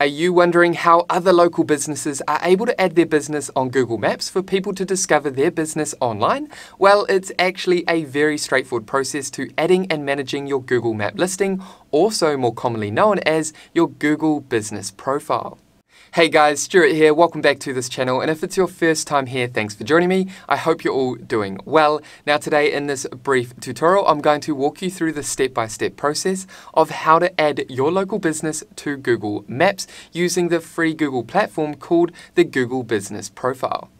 Are you wondering how other local businesses are able to add their business on Google Maps for people to discover their business online? Well, it's actually a very straightforward process to adding and managing your Google Map listing, also more commonly known as your Google Business Profile. Hey guys, Stewart here, welcome back to this channel and if it's your first time here, thanks for joining me. I hope you're all doing well. Now today in this brief tutorial, I'm going to walk you through the step-by-step -step process of how to add your local business to Google Maps using the free Google platform called the Google Business Profile.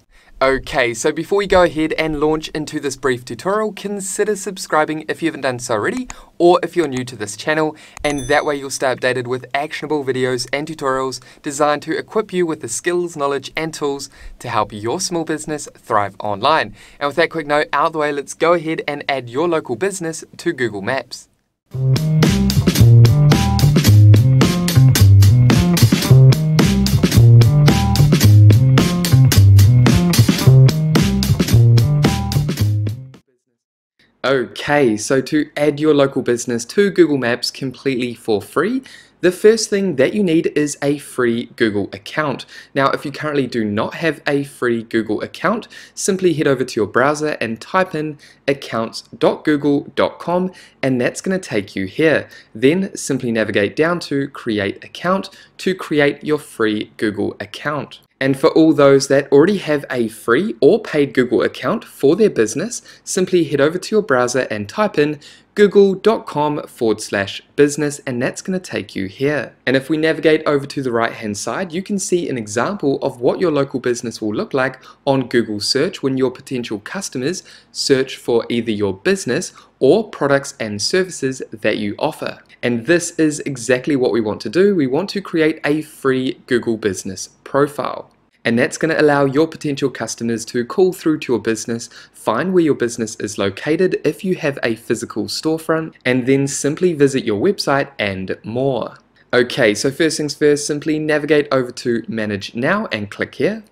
Okay, so before we go ahead and launch into this brief tutorial, consider subscribing if you haven't done so already, or if you're new to this channel, and that way you'll stay updated with actionable videos and tutorials designed to equip you with the skills, knowledge, and tools to help your small business thrive online. And with that quick note out of the way, let's go ahead and add your local business to Google Maps. Okay, so to add your local business to Google Maps completely for free, the first thing that you need is a free Google account. Now, if you currently do not have a free Google account, simply head over to your browser and type in accounts.google.com and that's going to take you here. Then simply navigate down to create account to create your free Google account. And for all those that already have a free or paid Google account for their business, simply head over to your browser and type in google.com forward slash business and that's going to take you here. And if we navigate over to the right hand side, you can see an example of what your local business will look like on Google search when your potential customers search for either your business or products and services that you offer. And this is exactly what we want to do. We want to create a free Google business profile. And that's going to allow your potential customers to call through to your business, find where your business is located if you have a physical storefront, and then simply visit your website and more. Okay, so first things first, simply navigate over to Manage Now and click here.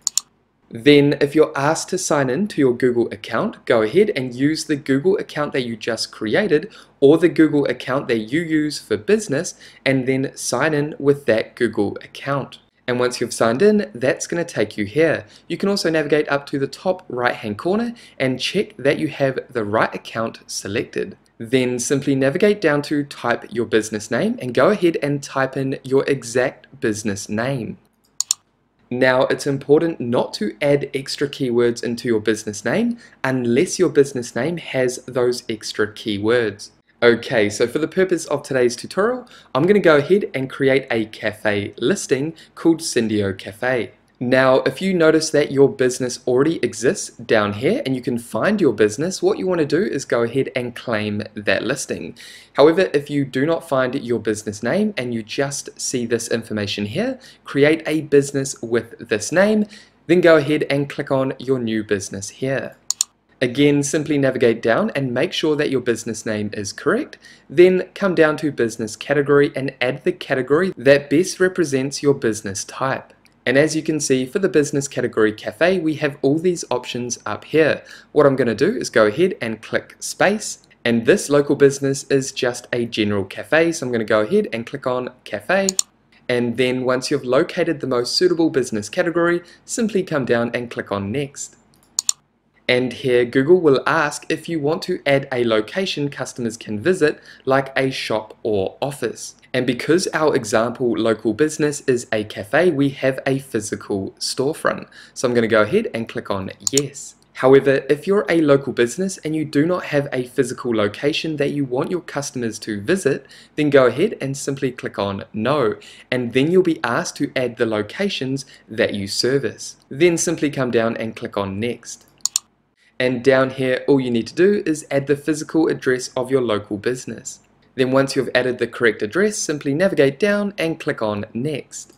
Then if you're asked to sign in to your Google account, go ahead and use the Google account that you just created or the Google account that you use for business and then sign in with that Google account. And once you've signed in, that's going to take you here. You can also navigate up to the top right hand corner and check that you have the right account selected. Then simply navigate down to type your business name and go ahead and type in your exact business name. Now, it's important not to add extra keywords into your business name unless your business name has those extra keywords. Okay, so for the purpose of today's tutorial, I'm going to go ahead and create a cafe listing called Syndio Cafe. Now, if you notice that your business already exists down here and you can find your business, what you want to do is go ahead and claim that listing. However, if you do not find your business name and you just see this information here, create a business with this name, then go ahead and click on your new business here. Again, simply navigate down and make sure that your business name is correct. Then come down to business category and add the category that best represents your business type. And as you can see for the business category cafe, we have all these options up here. What I'm going to do is go ahead and click space. And this local business is just a general cafe. So I'm going to go ahead and click on cafe. And then once you've located the most suitable business category, simply come down and click on next. And here Google will ask if you want to add a location customers can visit like a shop or office. And because our example local business is a cafe, we have a physical storefront. So I'm going to go ahead and click on yes. However, if you're a local business and you do not have a physical location that you want your customers to visit, then go ahead and simply click on no, and then you'll be asked to add the locations that you service. Then simply come down and click on next. And down here, all you need to do is add the physical address of your local business. Then once you've added the correct address, simply navigate down and click on Next.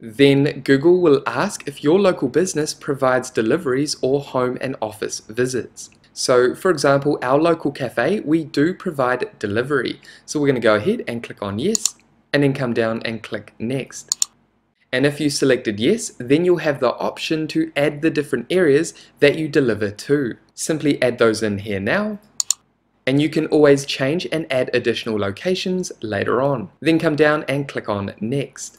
Then Google will ask if your local business provides deliveries or home and office visits. So for example, our local cafe, we do provide delivery. So we're going to go ahead and click on yes, and then come down and click next. And if you selected yes, then you'll have the option to add the different areas that you deliver to. Simply add those in here now. And you can always change and add additional locations later on. Then come down and click on next.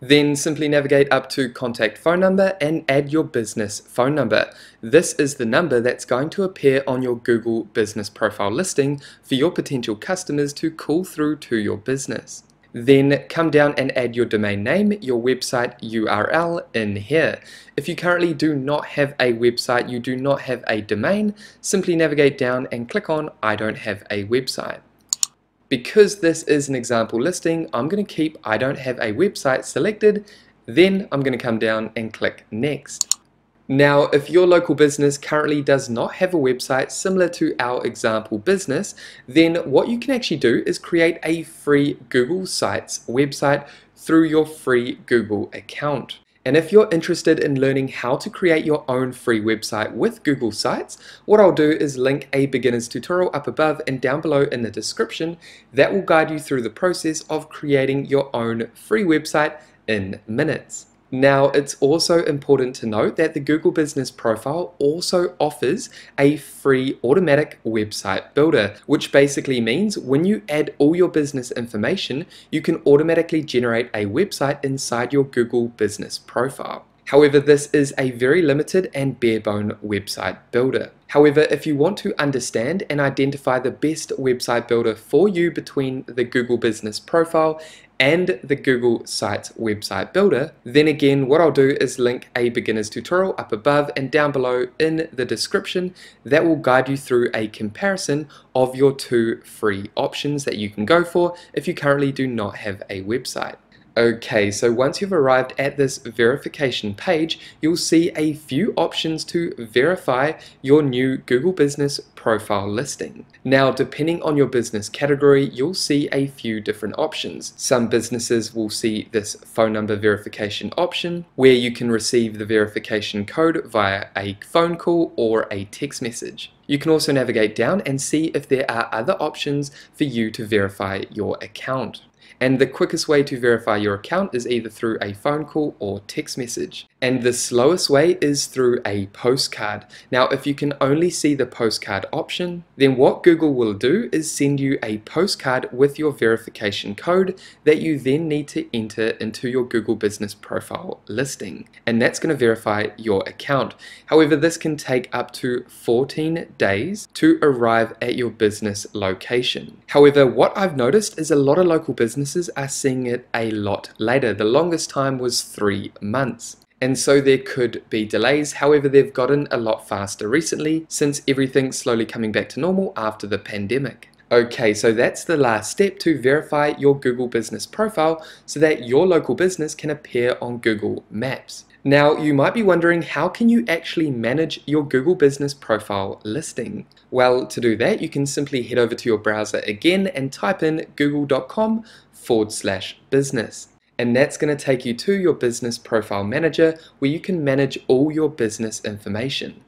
Then simply navigate up to contact phone number and add your business phone number. This is the number that's going to appear on your Google business profile listing for your potential customers to call through to your business. Then come down and add your domain name, your website URL in here. If you currently do not have a website, you do not have a domain, simply navigate down and click on I don't have a website. Because this is an example listing, I'm going to keep I don't have a website selected, then I'm going to come down and click next. Now, if your local business currently does not have a website similar to our example business, then what you can actually do is create a free Google Sites website through your free Google account. And if you're interested in learning how to create your own free website with Google Sites, what I'll do is link a beginner's tutorial up above and down below in the description that will guide you through the process of creating your own free website in minutes. Now, it's also important to note that the Google Business Profile also offers a free automatic website builder, which basically means when you add all your business information, you can automatically generate a website inside your Google Business Profile. However, this is a very limited and barebone website builder. However, if you want to understand and identify the best website builder for you between the Google Business Profile and the Google Sites website builder, then again what I'll do is link a beginner's tutorial up above and down below in the description that will guide you through a comparison of your two free options that you can go for if you currently do not have a website. Okay, so once you've arrived at this verification page, you'll see a few options to verify your new Google Business profile listing. Now, depending on your business category, you'll see a few different options. Some businesses will see this phone number verification option, where you can receive the verification code via a phone call or a text message. You can also navigate down and see if there are other options for you to verify your account. And the quickest way to verify your account is either through a phone call or text message. And the slowest way is through a postcard. Now, if you can only see the postcard option, then what Google will do is send you a postcard with your verification code that you then need to enter into your Google Business Profile listing. And that's going to verify your account. However, this can take up to 14 days to arrive at your business location. However, what I've noticed is a lot of local businesses are seeing it a lot later. The longest time was three months and so there could be delays. However, they've gotten a lot faster recently since everything's slowly coming back to normal after the pandemic. Okay, so that's the last step to verify your Google Business profile so that your local business can appear on Google Maps. Now, you might be wondering how can you actually manage your Google Business profile listing? Well, to do that, you can simply head over to your browser again and type in google.com forward slash business and that's going to take you to your business profile manager where you can manage all your business information.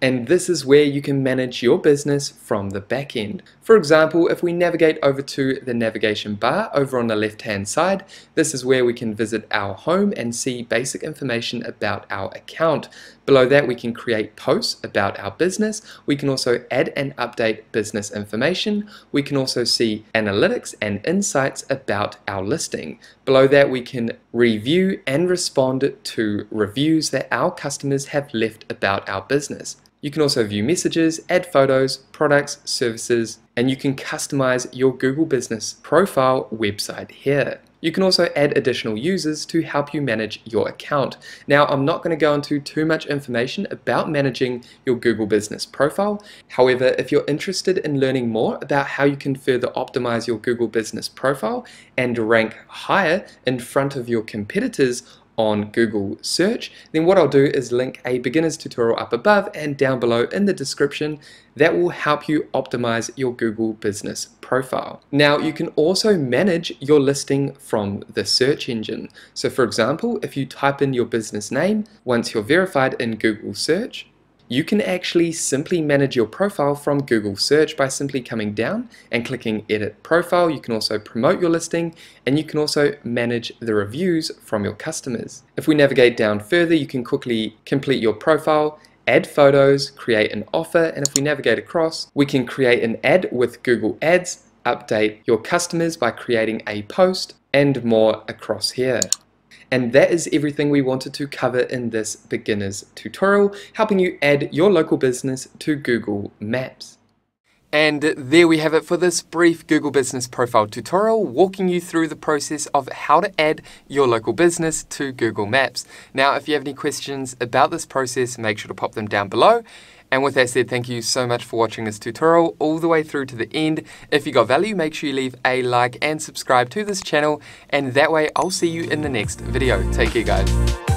And this is where you can manage your business from the back end. For example, if we navigate over to the navigation bar over on the left hand side, this is where we can visit our home and see basic information about our account. Below that we can create posts about our business. We can also add and update business information. We can also see analytics and insights about our listing. Below that we can review and respond to reviews that our customers have left about our business. You can also view messages, add photos, products, services, and you can customize your Google Business profile website here. You can also add additional users to help you manage your account. Now, I'm not going to go into too much information about managing your Google Business profile. However, if you're interested in learning more about how you can further optimize your Google Business profile and rank higher in front of your competitors on Google search, then what I'll do is link a beginner's tutorial up above and down below in the description that will help you optimize your Google business profile. Now you can also manage your listing from the search engine. So for example, if you type in your business name, once you're verified in Google search, you can actually simply manage your profile from Google search by simply coming down and clicking edit profile. You can also promote your listing and you can also manage the reviews from your customers. If we navigate down further, you can quickly complete your profile add photos, create an offer, and if we navigate across, we can create an ad with Google Ads, update your customers by creating a post, and more across here. And that is everything we wanted to cover in this beginner's tutorial, helping you add your local business to Google Maps. And there we have it for this brief Google Business Profile tutorial, walking you through the process of how to add your local business to Google Maps. Now, if you have any questions about this process, make sure to pop them down below. And with that said, thank you so much for watching this tutorial all the way through to the end. If you got value, make sure you leave a like and subscribe to this channel, and that way I'll see you in the next video. Take care, guys.